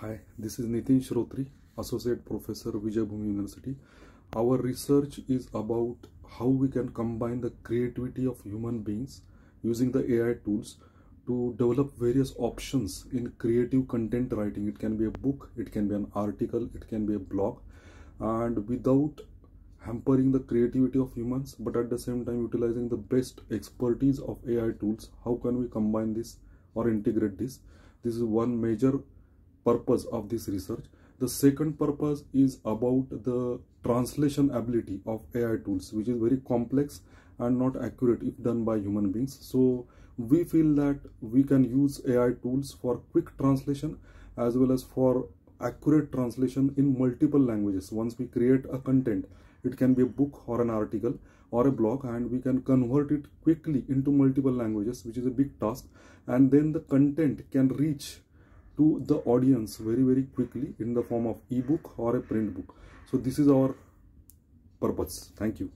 Hi, this is Nitin Shrotri, Associate Professor, Vijaybhoomi University. Our research is about how we can combine the creativity of human beings using the AI tools to develop various options in creative content writing. It can be a book, it can be an article, it can be a blog, and without hampering the creativity of humans, but at the same time utilizing the best expertise of AI tools. How can we combine this or integrate this? This is one major purpose of this research. The second purpose is about the translation ability of AI tools, which is very complex and not accurate if done by human beings. So we feel that we can use AI tools for quick translation as well as for accurate translation in multiple languages. Once we create a content, it can be a book or an article or a blog and we can convert it quickly into multiple languages, which is a big task. And then the content can reach to the audience very very quickly in the form of ebook or a print book. So this is our purpose. Thank you